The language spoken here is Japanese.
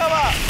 川。